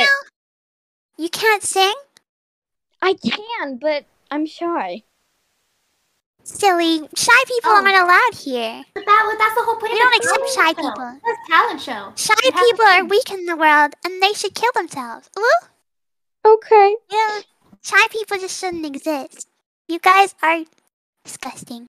not. You can't sing? I can, but I'm shy. Silly. Shy people Oh. aren't allowed here. That, that's the whole point We don't accept shy show. people. That's a talent show. Shy You people are weak in the world and they should kill themselves. Ooh? Okay. Yeah. Shy people just shouldn't exist. You guys are disgusting.